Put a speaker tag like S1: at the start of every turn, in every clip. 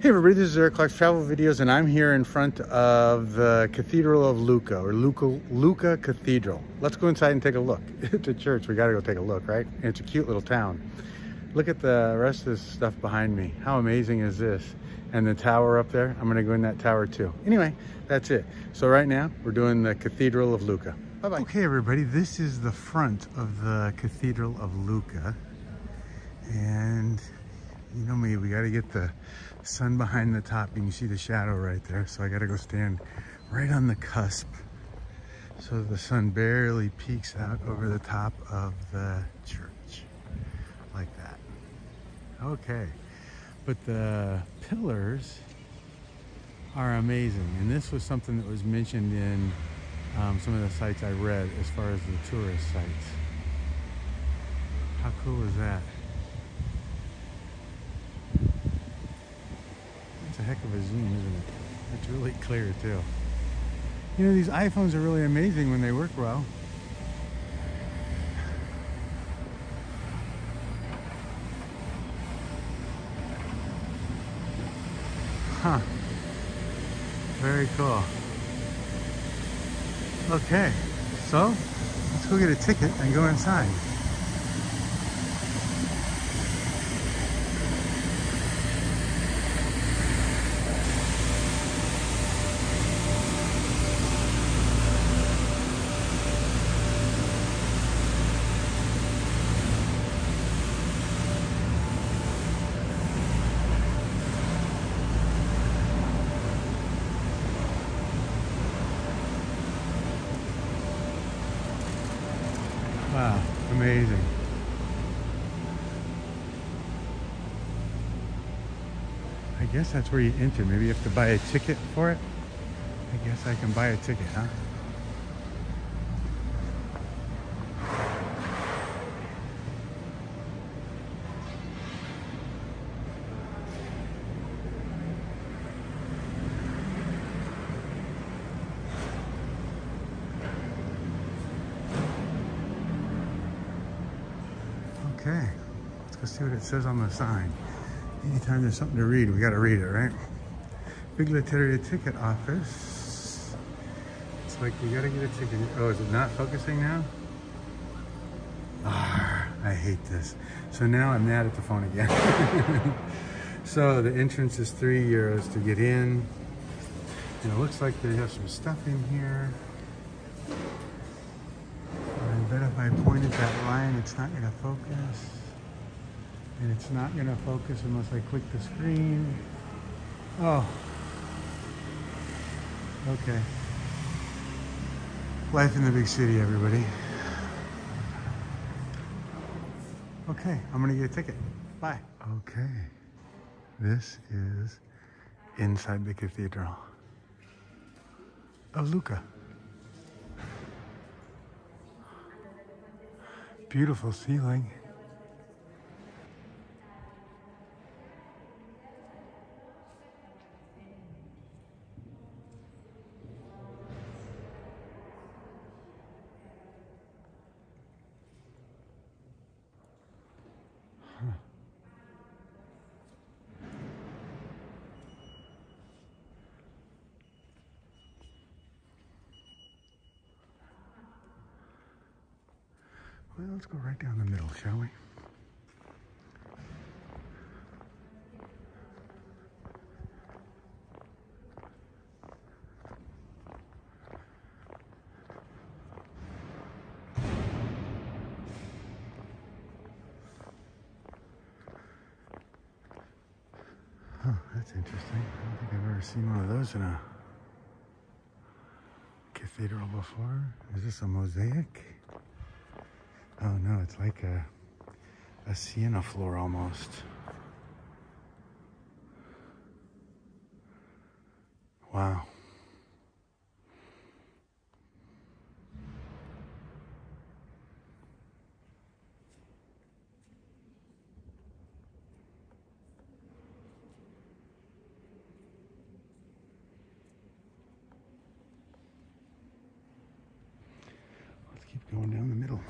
S1: Hey everybody, this is Eric Clark's Travel Videos and I'm here in front of the Cathedral of Lucca or Lucca, Cathedral. Let's go inside and take a look. It's a church, we gotta go take a look, right? And it's a cute little town. Look at the rest of this stuff behind me. How amazing is this? And the tower up there, I'm gonna go in that tower too. Anyway, that's it. So right now, we're doing the Cathedral of Lucca. Bye-bye. Okay everybody, this is the front of the Cathedral of Lucca. And you know me, we gotta get the sun behind the top. And you can see the shadow right there. So I gotta go stand right on the cusp. So the sun barely peeks out over the top of the church like that. Okay, but the pillars are amazing. And this was something that was mentioned in um, some of the sites I read as far as the tourist sites. How cool is that? A heck of a zoom, isn't it? It's really clear too. You know, these iPhones are really amazing when they work well. Huh. Very cool. Okay, so let's go get a ticket and go inside. Amazing. I guess that's where you enter. Maybe you have to buy a ticket for it. I guess I can buy a ticket, huh? Okay, let's go see what it says on the sign. Anytime there's something to read, we gotta read it, right? Big Biglietteria ticket office. It's like we gotta get a ticket. Oh, is it not focusing now? Ah, I hate this. So now I'm mad at the phone again. so the entrance is three euros to get in. And it looks like they have some stuff in here. Pointed that line, it's not gonna focus. And it's not gonna focus unless I click the screen. Oh. Okay. Life in the big city, everybody. Okay, I'm gonna get a ticket. Bye. Okay. This is inside the cathedral oh, of Lucca. Beautiful ceiling. Huh. Well, let's go right down the middle, shall we? Huh, that's interesting. I don't think I've ever seen one of those in a cathedral before. Is this a mosaic? Oh no, it's like a, a sienna floor almost. Wow. Let's keep going down the middle.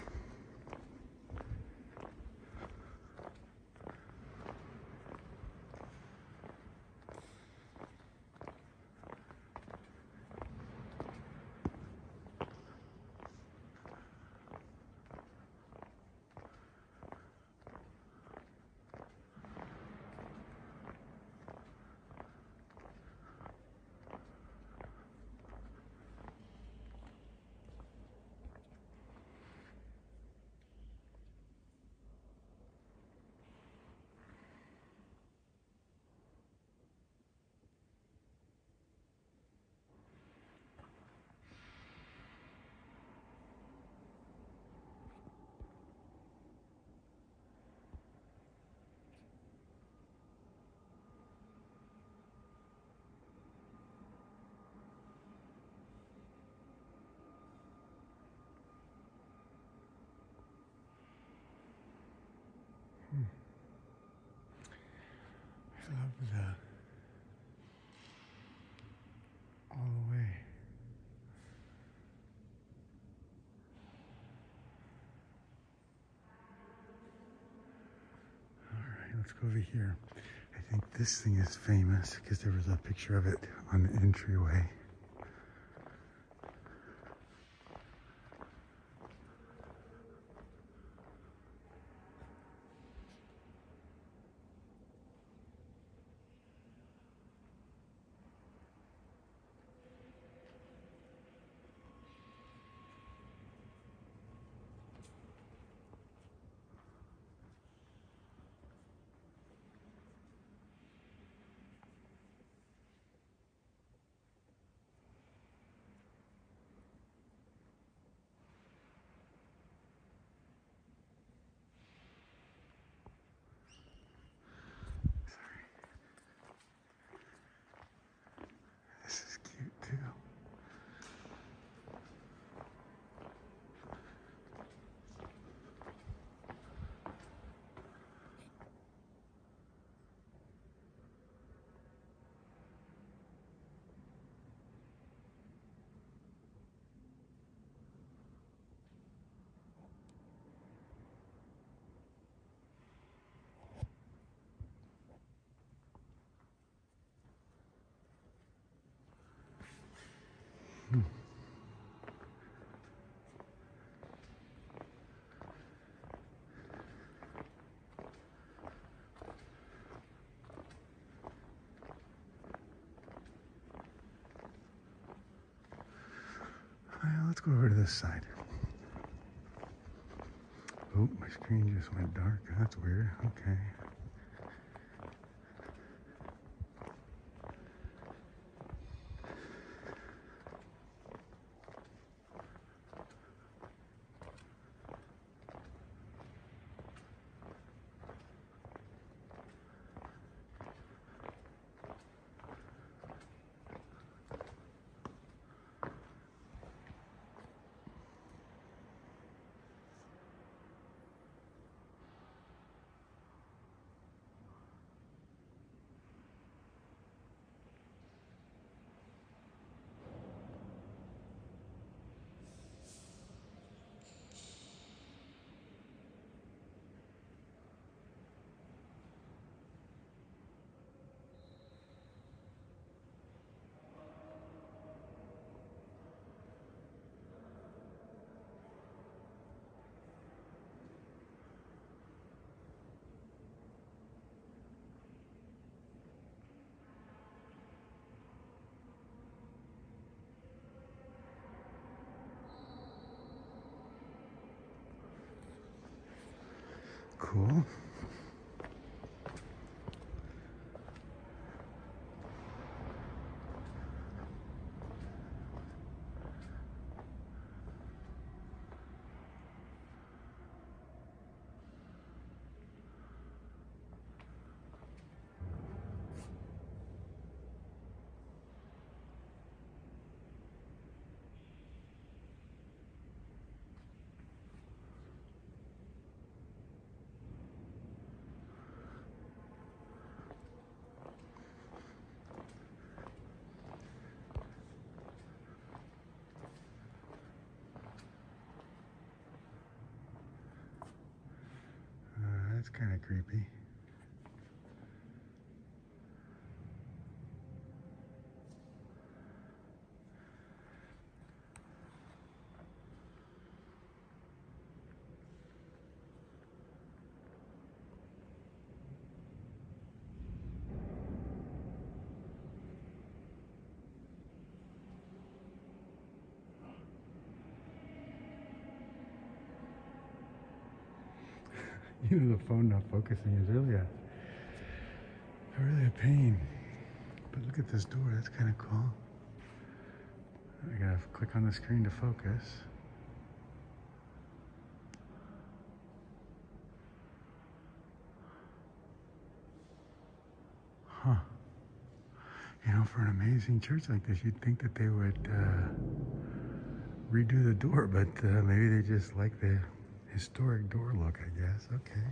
S1: Love the all the way. All right, let's go over here. I think this thing is famous because there was a picture of it on the entryway. This is cute too. Well, let's go over to this side. Oh, my screen just went dark. That's weird. Okay. Cool. Uh, that's kind of creepy. Know, the phone not focusing is really a really a pain. But look at this door. That's kind of cool. I gotta click on the screen to focus. Huh. You know, for an amazing church like this, you'd think that they would uh, redo the door, but uh, maybe they just like the historic door look, I guess. Okay.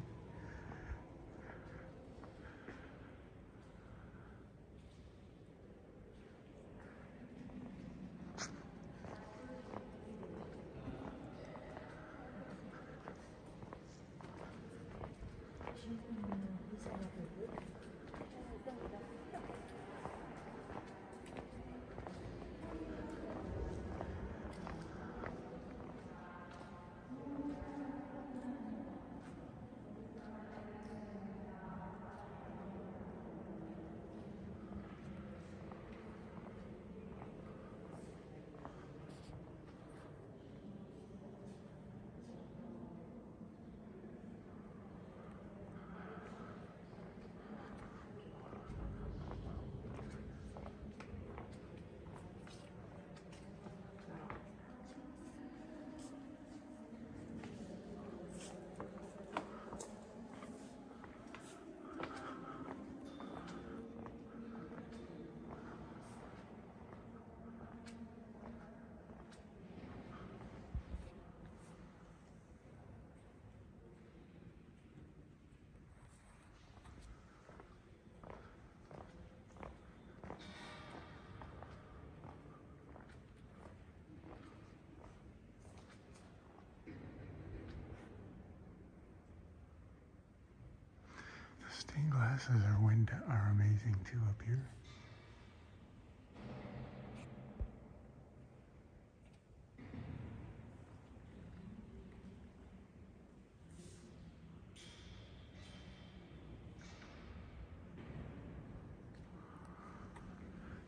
S1: Glasses are wind are amazing too up here.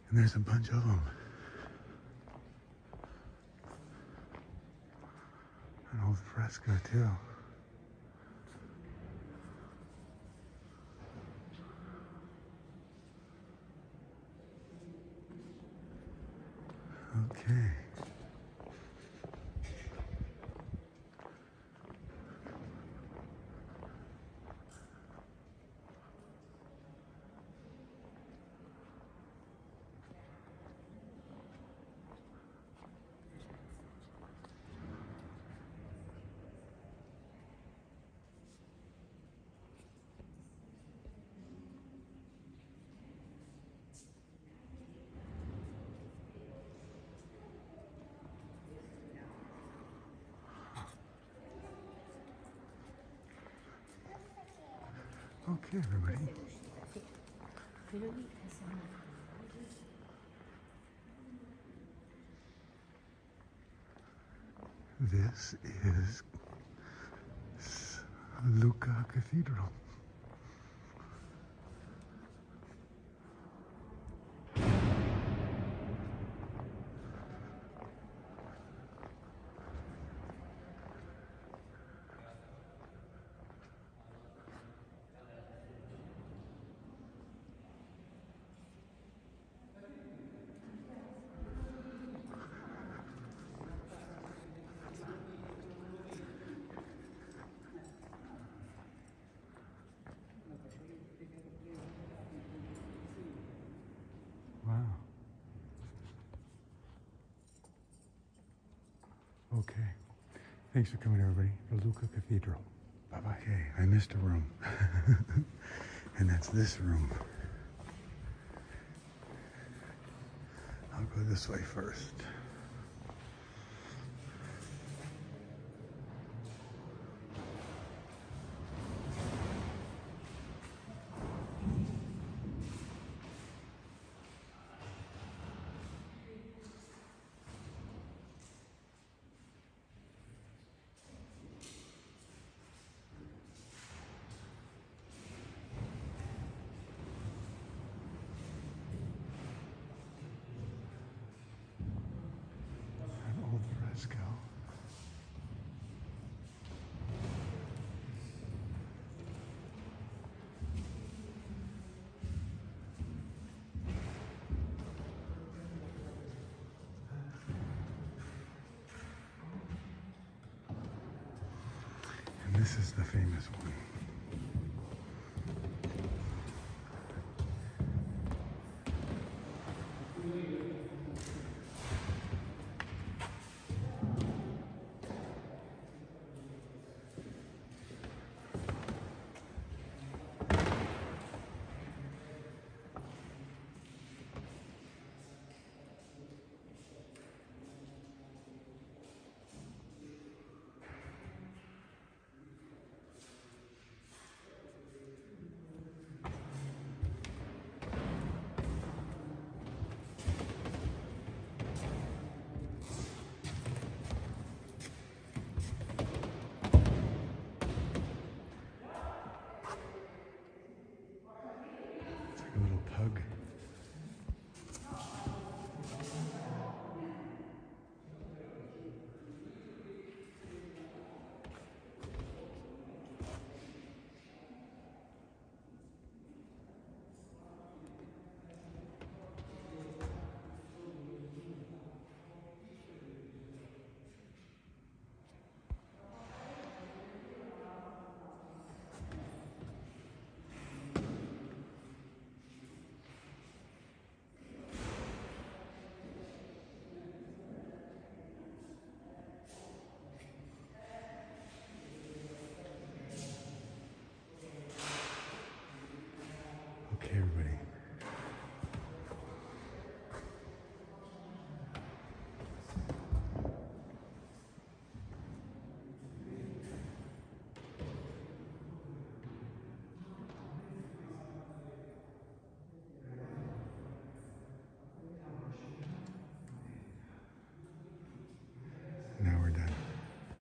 S1: And there's a bunch of them. An old fresco too. Okay. Okay, everybody. This is Lucca Cathedral. Wow. Okay. Thanks for coming, everybody. The Lucca Cathedral. Bye bye. Okay, I missed a room. and that's this room. I'll go this way first. The famous one.